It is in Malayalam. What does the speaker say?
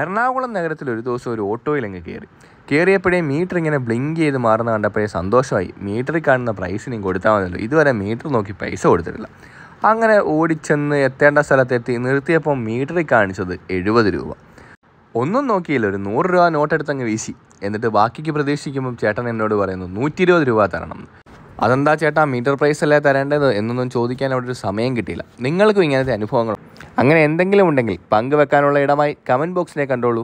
എറണാകുളം നഗരത്തിൽ ഒരു ദിവസം ഒരു ഓട്ടോയിൽ അങ്ങ് കയറി. കയറിയപ്പോഴേ മീറ്റർ ഇങ്ങനെ ബ്ലിങ്ക് ചെയ്ത് മാറുന്ന കണ്ടപ്പോഴേ സന്തോഷമായി. മീറ്ററിൽ കാണുന്ന പ്രൈസിനും കൊടുത്താൽ മതിയല്ലോ. ഇതുവരെ മീറ്റർ നോക്കി പൈസ കൊടുത്തിട്ടില്ല. അങ്ങനെ ഓടിച്ചെന്ന് എത്തേണ്ട സ്ഥലത്തെത്തി നിർത്തിയപ്പോൾ മീറ്ററിൽ കാണിച്ചത് എഴുപത് രൂപ. ഒന്നും നോക്കിയില്ല. ഒരു നൂറ് രൂപ നോട്ടെടുത്തങ്ങ് വീശി. എന്നിട്ട് ബാക്കിക്ക് പ്രതീക്ഷിക്കുമ്പം ചേട്ടൻ എന്നോട് പറയുന്നു നൂറ്റി ഇരുപത് രൂപ തരണം. അതെന്താ ചേട്ടാ മീറ്റർ പ്രൈസ് അല്ലേ തരേണ്ടത്? എന്നൊന്നും ചോദിക്കാൻ അവിടെ ഒരു സമയം കിട്ടിയില്ല. നിങ്ങൾക്കും ഇങ്ങനത്തെ അനുഭവങ്ങൾ അങ്ങനെ എന്തെങ്കിലും ഉണ്ടെങ്കിൽ പങ്കുവെക്കാനുള്ള ഇടമായി കമന്റ് ബോക്സിനെ കണ്ടോളൂ.